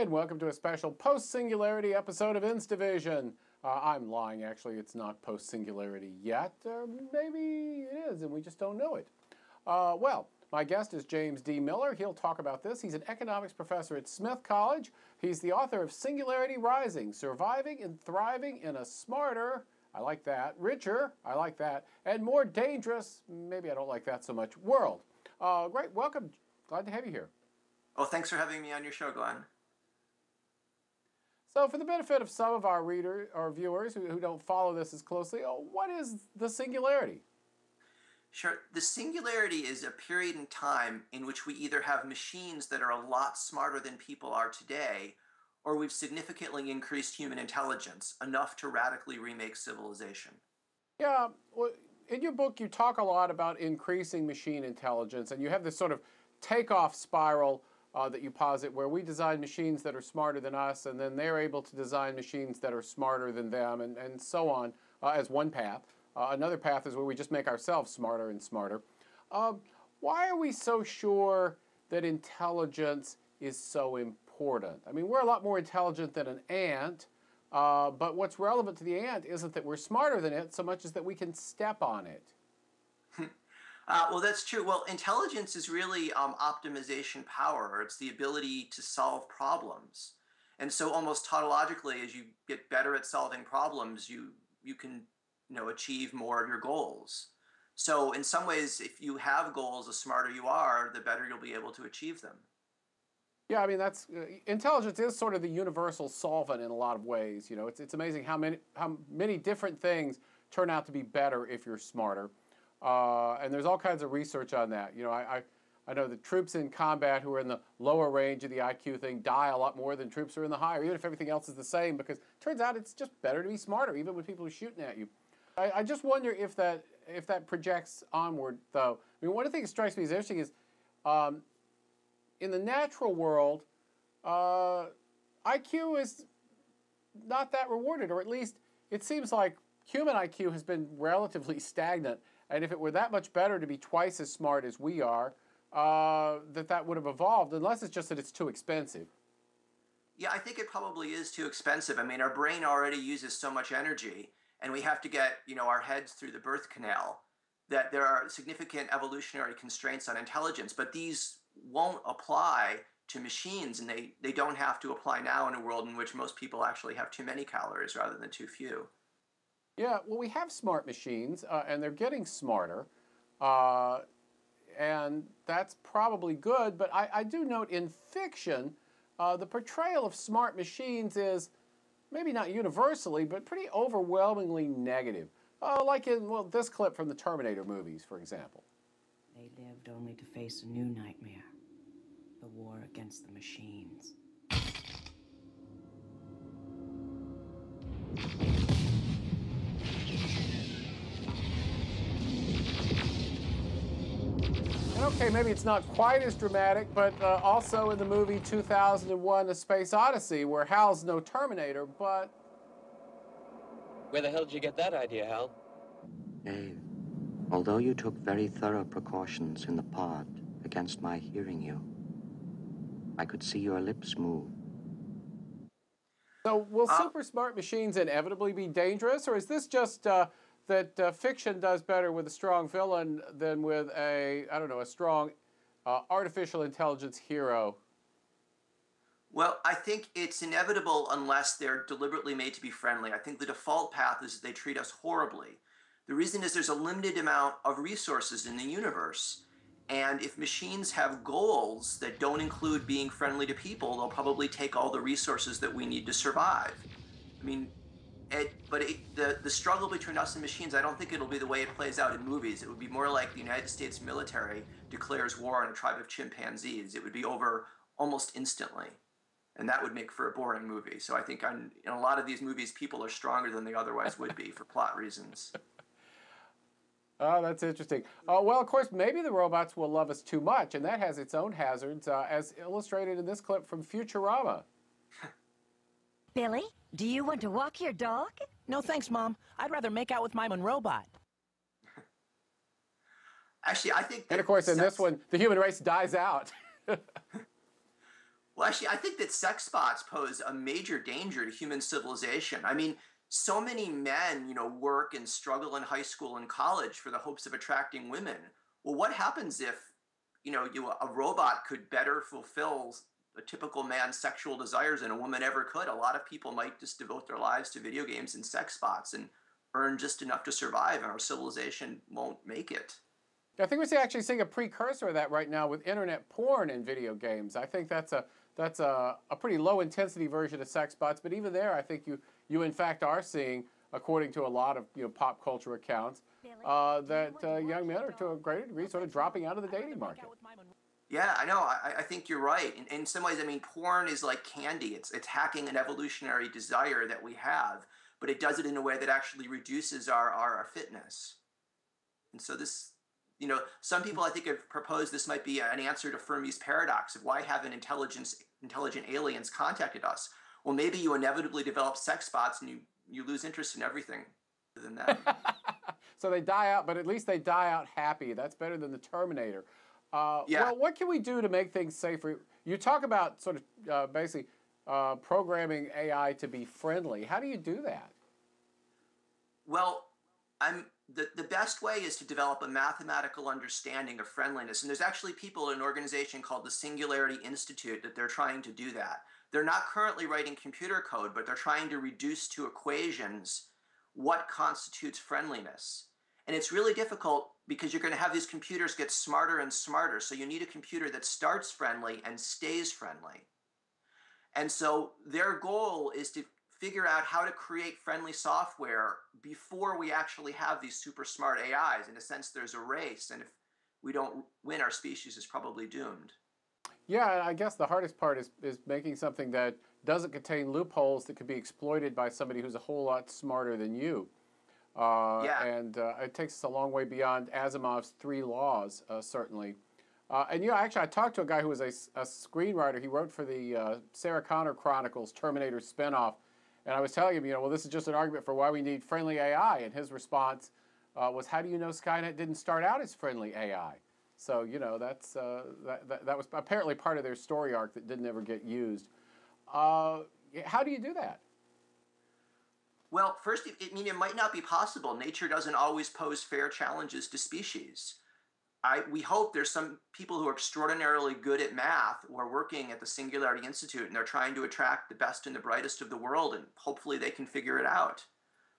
and welcome to a special post-singularity episode of Instavision. Uh, I'm lying, actually, it's not post-singularity yet. Or maybe it is, and we just don't know it. Uh, well, my guest is James D. Miller. He'll talk about this. He's an economics professor at Smith College. He's the author of Singularity Rising, Surviving and Thriving in a Smarter, I like that, richer, I like that, and more dangerous, maybe I don't like that so much, world. Uh, great, welcome. Glad to have you here. Oh, thanks for having me on your show, Glenn. So, for the benefit of some of our readers or viewers who, who don't follow this as closely, uh, what is the singularity? Sure. The singularity is a period in time in which we either have machines that are a lot smarter than people are today, or we've significantly increased human intelligence enough to radically remake civilization. Yeah, well, in your book, you talk a lot about increasing machine intelligence, and you have this sort of takeoff spiral uh, that you posit where we design machines that are smarter than us, and then they're able to design machines that are smarter than them, and, and so on uh, as one path. Uh, another path is where we just make ourselves smarter and smarter. Um, why are we so sure that intelligence is so important? I mean, we're a lot more intelligent than an ant, uh, but what's relevant to the ant isn't that we're smarter than it so much as that we can step on it. Uh, well, that's true. Well, intelligence is really um, optimization power. It's the ability to solve problems. And so, almost tautologically, as you get better at solving problems, you you can you know achieve more of your goals. So, in some ways, if you have goals, the smarter you are, the better you'll be able to achieve them. Yeah, I mean that's uh, intelligence is sort of the universal solvent in a lot of ways. You know, it's it's amazing how many how many different things turn out to be better if you're smarter. Uh, and there's all kinds of research on that. You know, I, I, I, know the troops in combat who are in the lower range of the IQ thing die a lot more than troops who are in the higher, even if everything else is the same, because turns out it's just better to be smarter, even when people are shooting at you. I, I just wonder if that if that projects onward, though. I mean, one of the things that strikes me as interesting is um, in the natural world, uh, IQ is not that rewarded, or at least it seems like human IQ has been relatively stagnant and if it were that much better to be twice as smart as we are, uh, that that would have evolved, unless it's just that it's too expensive. Yeah, I think it probably is too expensive. I mean, our brain already uses so much energy, and we have to get you know our heads through the birth canal. That there are significant evolutionary constraints on intelligence, but these won't apply to machines, and they, they don't have to apply now in a world in which most people actually have too many calories rather than too few. Yeah, well, we have smart machines, uh, and they're getting smarter, uh, and that's probably good. But I, I do note in fiction, uh, the portrayal of smart machines is maybe not universally, but pretty overwhelmingly negative. Uh, like in well, this clip from the Terminator movies, for example. They lived only to face a new nightmare the war against the machines. Okay, maybe it's not quite as dramatic, but uh, also in the movie 2001 A Space Odyssey, where Hal's no Terminator, but. Where the hell did you get that idea, Hal? Dave, although you took very thorough precautions in the pod against my hearing you, I could see your lips move. So, will uh, super smart machines inevitably be dangerous, or is this just uh, that uh, fiction does better with a strong villain than with a, I don't know, a strong uh, artificial intelligence hero? Well, I think it's inevitable unless they're deliberately made to be friendly. I think the default path is that they treat us horribly. The reason is there's a limited amount of resources in the universe. And if machines have goals that don't include being friendly to people, they'll probably take all the resources that we need to survive. I mean, it, but it, the the struggle between us and machines, I don't think it'll be the way it plays out in movies. It would be more like the United States military declares war on a tribe of chimpanzees. It would be over almost instantly, and that would make for a boring movie. So I think on, in a lot of these movies, people are stronger than they otherwise would be for plot reasons. Oh, that's interesting. Uh, well, of course, maybe the robots will love us too much, and that has its own hazards, uh, as illustrated in this clip from Futurama. Billy, do you want to walk your dog? No thanks, Mom. I'd rather make out with my Monrobot. Actually, I think. And of course, in this one, the human race dies out. well, Well, actually, I think that sex bots pose a major danger to human civilization. I mean, so many men, you know, work and struggle in high school and college for the hopes of attracting women. Well, what happens if, you know, you a robot could better fulfill a typical man's sexual desires than a woman ever could? A lot of people might just devote their lives to video games and sex bots and earn just enough to survive, and our civilization won't make it. I think we're actually seeing a precursor of that right now with internet porn and video games. I think that's a that's a, a pretty low intensity version of sex bots, but even there, I think you you in fact are seeing, according to a lot of you know pop culture accounts, uh, that uh, young men are to a greater degree sort of dropping out of the dating market. Yeah, I know. I, I think you're right. In, in some ways, I mean, porn is like candy. It's it's hacking an evolutionary desire that we have, but it does it in a way that actually reduces our, our, our fitness. And so this you know, some people I think have proposed this might be an answer to Fermi's paradox of why haven't intelligence intelligent aliens contacted us? Well, maybe you inevitably develop sex bots and you you lose interest in everything other than that. so they die out, but at least they die out happy. That's better than the Terminator. Uh, yeah. Well, what can we do to make things safer? You talk about sort of uh, basically uh, programming AI to be friendly. How do you do that? Well, I'm the, the best way is to develop a mathematical understanding of friendliness. And there's actually people in an organization called the Singularity Institute that they're trying to do that. They're not currently writing computer code, but they're trying to reduce to equations what constitutes friendliness. And it's really difficult because you're going to have these computers get smarter and smarter. So you need a computer that starts friendly and stays friendly. And so their goal is to figure out how to create friendly software before we actually have these super smart AIs. In a sense, there's a race, and if we don't win, our species is probably doomed. Yeah, I guess the hardest part is, is making something that doesn't contain loopholes that could be exploited by somebody who's a whole lot smarter than you. Uh, yeah. And uh, it takes us a long way beyond Asimov's three laws, uh, certainly. Uh, and yeah, actually, I talked to a guy who was a, a screenwriter. He wrote for the uh, Sarah Connor Chronicles Terminator spinoff and I was telling him, you know, well, this is just an argument for why we need friendly AI. And his response uh, was, how do you know Skynet didn't start out as friendly AI? So, you know, that's, uh, that, that, that, was apparently part of their story arc that didn't ever get used. Uh, how do you do that? Well, first, I mean, it might not be possible. Nature doesn't always pose fair challenges to species. I, we hope there's some people who are extraordinarily good at math who are working at the Singularity Institute and they're trying to attract the best and the brightest of the world, and hopefully they can figure it out.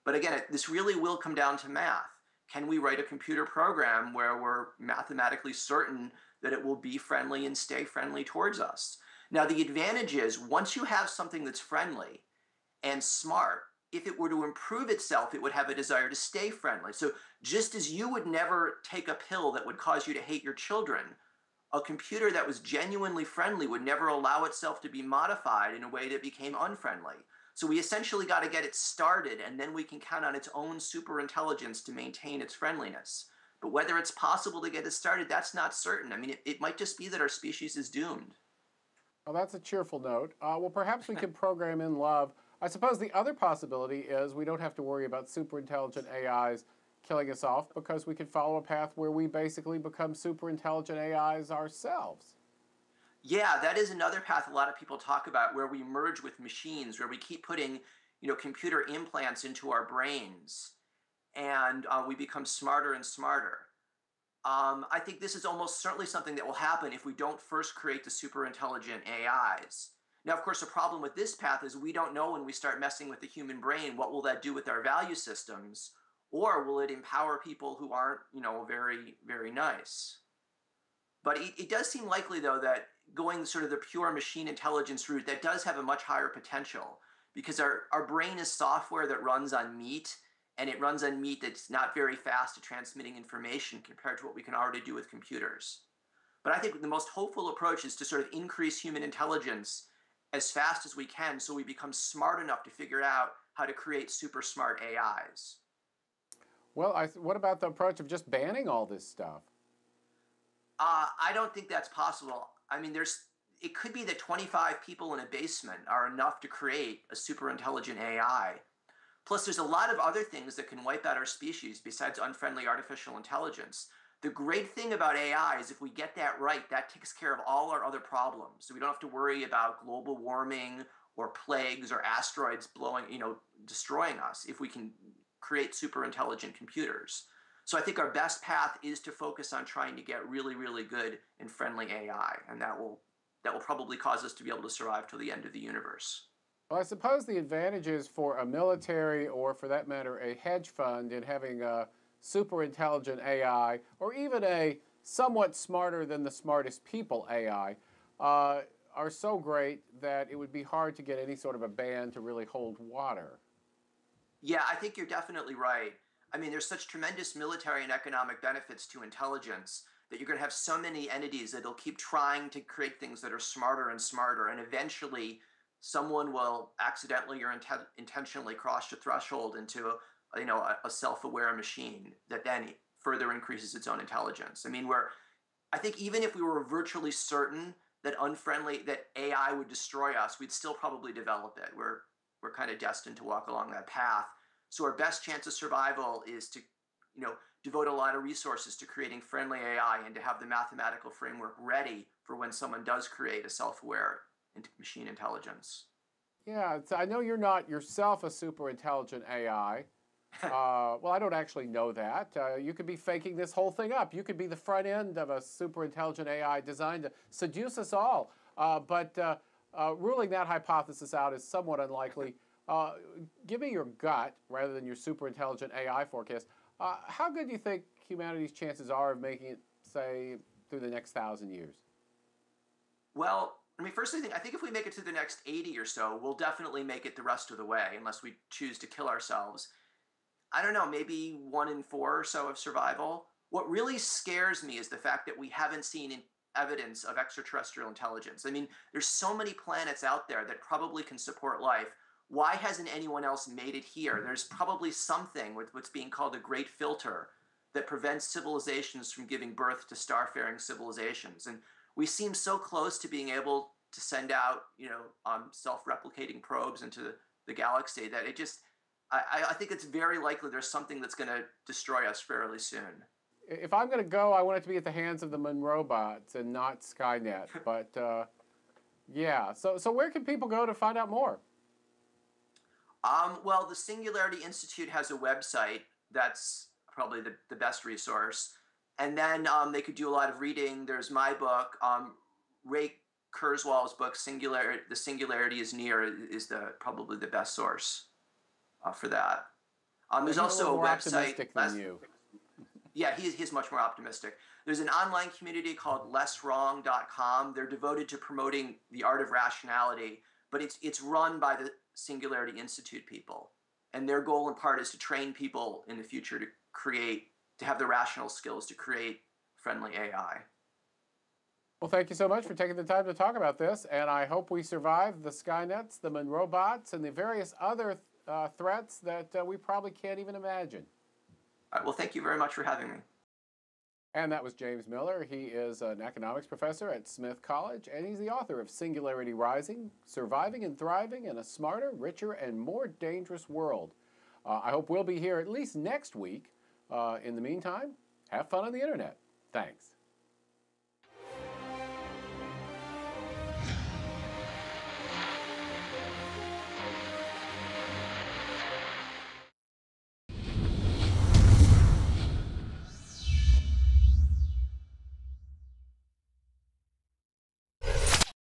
But again, it, this really will come down to math. Can we write a computer program where we're mathematically certain that it will be friendly and stay friendly towards us? Now, the advantage is once you have something that's friendly and smart, if it were to improve itself, it would have a desire to stay friendly. So, just as you would never take a pill that would cause you to hate your children, a computer that was genuinely friendly would never allow itself to be modified in a way that became unfriendly. So, we essentially got to get it started, and then we can count on its own super intelligence to maintain its friendliness. But whether it's possible to get it started, that's not certain. I mean, it, it might just be that our species is doomed. Well, that's a cheerful note. Uh, well, perhaps we can program in love I suppose the other possibility is we don't have to worry about super intelligent AIs killing us off because we can follow a path where we basically become super intelligent AIs ourselves. Yeah, that is another path a lot of people talk about where we merge with machines, where we keep putting, you know, computer implants into our brains, and uh, we become smarter and smarter. Um, I think this is almost certainly something that will happen if we don't first create the super intelligent AIs. Now, of course, the problem with this path is we don't know when we start messing with the human brain, what will that do with our value systems? Or will it empower people who aren't, you know, very, very nice? But it, it does seem likely, though, that going sort of the pure machine intelligence route, that does have a much higher potential because our, our brain is software that runs on meat and it runs on meat that's not very fast at transmitting information compared to what we can already do with computers. But I think the most hopeful approach is to sort of increase human intelligence as fast as we can so we become smart enough to figure out how to create super smart AIs. Well, I, what about the approach of just banning all this stuff? Uh, I don't think that's possible. I mean, there's it could be that 25 people in a basement are enough to create a super intelligent AI. Plus, there's a lot of other things that can wipe out our species besides unfriendly artificial intelligence. The great thing about AI is if we get that right, that takes care of all our other problems. So we don't have to worry about global warming or plagues or asteroids blowing, you know, destroying us if we can create super intelligent computers. So I think our best path is to focus on trying to get really, really good and friendly AI, and that will that will probably cause us to be able to survive till the end of the universe. Well, I suppose the advantages for a military or, for that matter, a hedge fund in having a super intelligent AI or even a somewhat smarter than the smartest people AI uh, are so great that it would be hard to get any sort of a ban to really hold water. Yeah, I think you're definitely right. I mean, there's such tremendous military and economic benefits to intelligence that you're going to have so many entities that'll keep trying to create things that are smarter and smarter, and eventually someone will accidentally or inten- intentionally cross the threshold into you know a, a self-aware machine that then further increases its own intelligence. I mean, where I think even if we were virtually certain that unfriendly that AI would destroy us, we'd still probably develop it. We're we're kind of destined to walk along that path. So our best chance of survival is to, you know, devote a lot of resources to creating friendly AI and to have the mathematical framework ready for when someone does create a self-aware machine intelligence. Yeah, I know you're not yourself a super intelligent AI. uh, well, I don't actually know that. Uh, you could be faking this whole thing up. You could be the front end of a super intelligent AI designed to seduce us all. Uh, but uh, uh, ruling that hypothesis out is somewhat unlikely. Uh, give me your gut rather than your super intelligent AI forecast. How good do you think humanity's chances are of making it, say, through the next thousand years? Well, I mean, first, I think I think if we make it to the next eighty or so, we'll definitely make it the rest of the way, unless we choose to kill ourselves. I don't know, maybe one in four or so of survival. What really scares me is the fact that we haven't seen evidence of extraterrestrial intelligence. I mean, there's so many planets out there that probably can support life why hasn't anyone else made it here? There's probably something with what's being called a great filter that prevents civilizations from giving birth to starfaring civilizations. And we seem so close to being able to send out, you know, um, self-replicating probes into the galaxy that it just, I, I think it's very likely there's something that's going to destroy us fairly soon. If I'm going to go, I want it to be at the hands of the Monrobots and not Skynet. but uh, yeah, so so where can people go to find out more? Um, well, the Singularity Institute has a website that's probably the, the best resource. And then um, they could do a lot of reading. There's my book, um, Ray Kurzweil's book, Singular, The Singularity is Near, is the probably the best source uh, for that. Um, there's also a, more website. Optimistic than you. Yeah, he's, he's much more optimistic. There's an online community called lesswrong.com. They're devoted to promoting the art of rationality, but it's it's run by the Singularity Institute people. And their goal in part is to train people in the future to create, to have the rational skills to create friendly AI. Well, thank you so much for taking the time to talk about this, and I hope we survive the Skynets, the Monrobots, and the various other uh, threats that uh, we probably can't even imagine. All right, well, thank you very much for having me. And that was James Miller. He is an economics professor at Smith College, and he's the author of Singularity Rising Surviving and Thriving in a Smarter, Richer, and More Dangerous World. Uh, I hope we'll be here at least next week. Uh, in the meantime, have fun on the internet. Thanks.